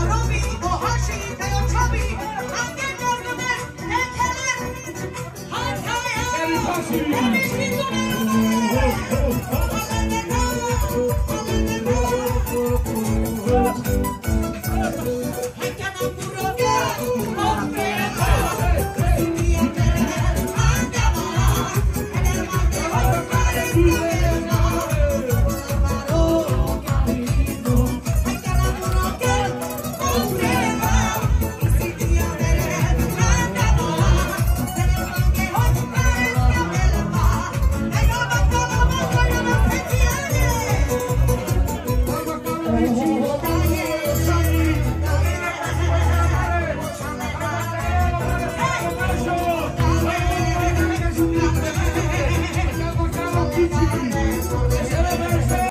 Orobi, Ohashi, Teotrobi, Hangen Morgane, Nekele, Hankaya, Demişin Dönemi.